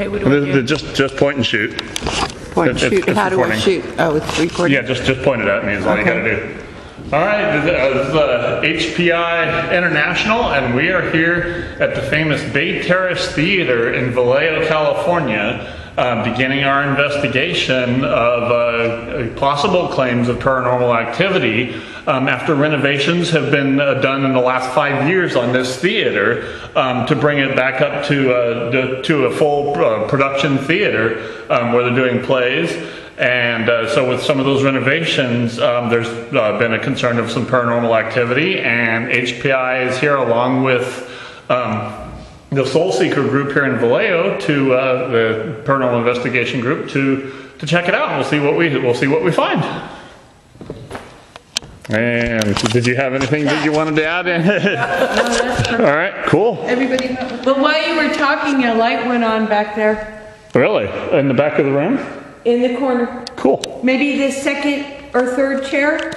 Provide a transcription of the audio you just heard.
Okay, what do we do? Just, just point and shoot. and It's- shoot, it's how do I recording. shoot? Oh, it's recording? Yeah, just, just point it at me is all you gotta do. All right, this is uh, HPI International, and we are here at the famous Bay Terrace Theater in Vallejo, California, uh, beginning our investigation of uh, possible claims of paranormal activity um, after renovations have been uh, done in the last five years on this theater um, to bring it back up to, to a full production theater um, where they're doing plays. And uh, so, with some of those renovations, um, there's uh, been a concern of some paranormal activity, and HPI is here along with um, the Soul Seeker group here in Vallejo to uh, the paranormal investigation group to to check it out. We'll see what we we'll see what we find. And did you have anything that you wanted to add? in? All right, cool. Everybody, But while you were talking, a light went on back there Really, in the back of the room. in the corner. Cool. Maybe the second or third chair?